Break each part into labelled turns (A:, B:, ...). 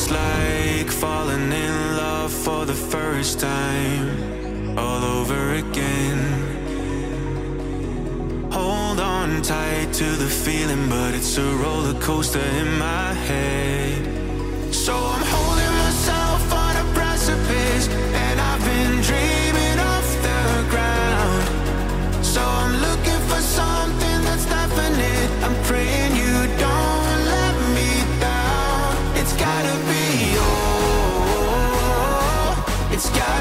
A: it's like falling in love for the first time, all over again. Hold on tight to the feeling, but it's a roller coaster in my head. So I'm holding myself on a precipice, It's gotta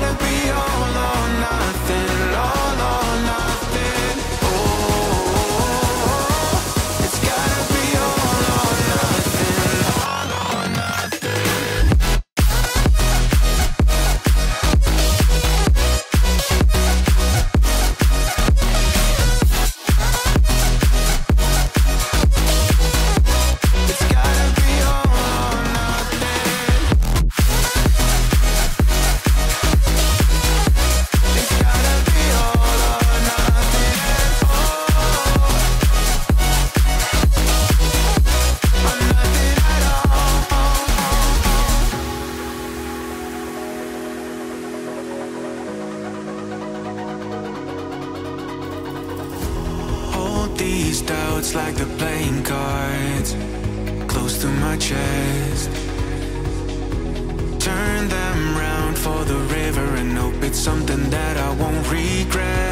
A: these doubts like the playing cards close to my chest. Turn them round for the river and hope it's something that I won't regret.